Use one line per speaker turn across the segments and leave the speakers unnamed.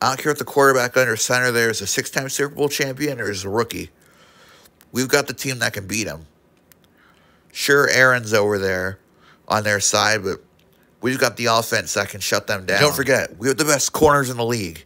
I don't care if the quarterback under center there is a six time Super Bowl champion or is a rookie. We've got the team that can beat him. Sure, Aaron's over there on their side, but we've got the offense that can shut them down. Don't forget, we have the best corners in the league.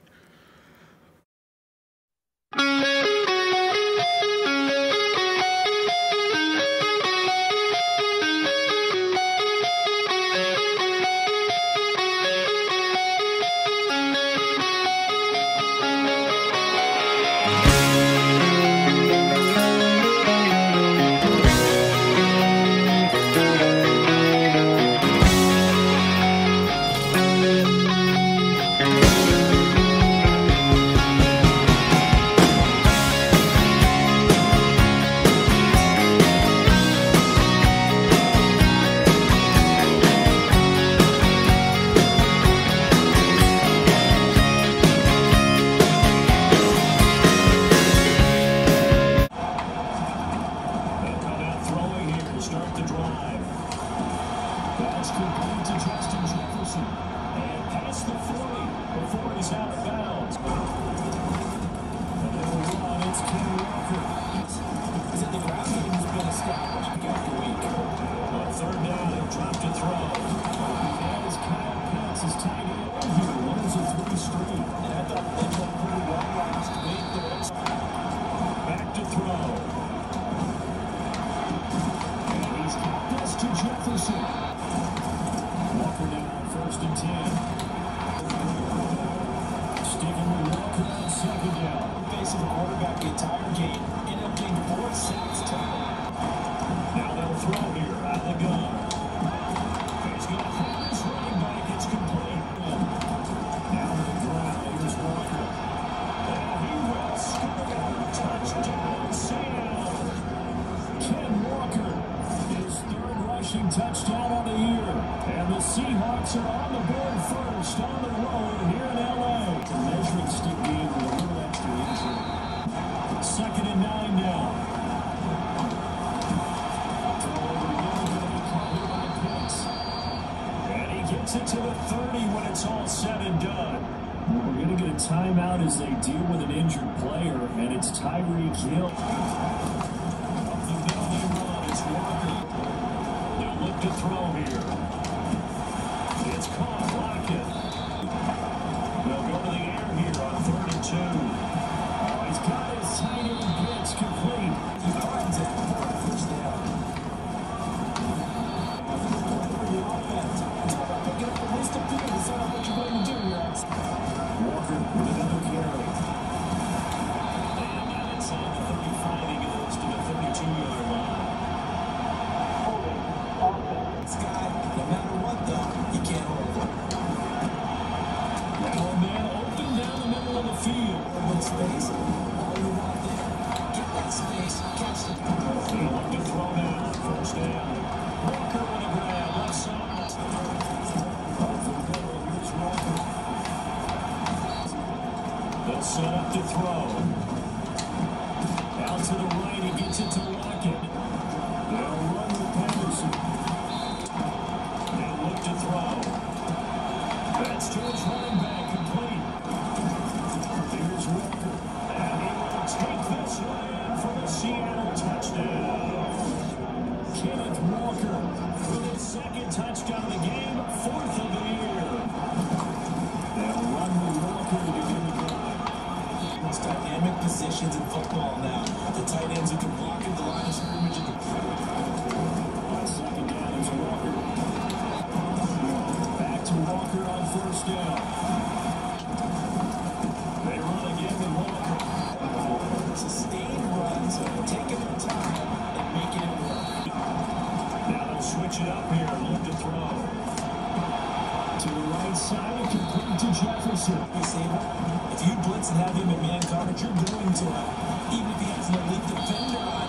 Entire game. Ended up getting four sacks total.
Now they'll throw here at the gun. He's got a pass running back. It's complete. Now to the ground. Here's Walker. And he will score. Touchdown, Sam. Ken Walker, his third rushing touchdown on the year. And the Seahawks are on the board first on the road here gets it to the 30 when it's all said and done. We're going to get a timeout as they deal with an injured player, and it's Tyreek Hill.
Thank you. Positions in football now. The tight ends who can block at the line of scrimmage and the
On second down is Walker. Back to Walker on first down. They run again with Walker.
sustained runs, taking their time and making it work.
Now they'll switch it up here, and look to throw. To the right side, complete to Jefferson.
You see, you blitz and have him in man coverage, you're doing to him. Even if he has an elite defender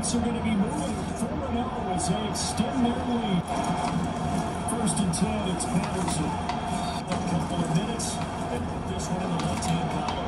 Knights are going to be moving 4-0 as they extend their lead. First and 10, it's Patterson. A couple of minutes, and put this one in the left-hand column.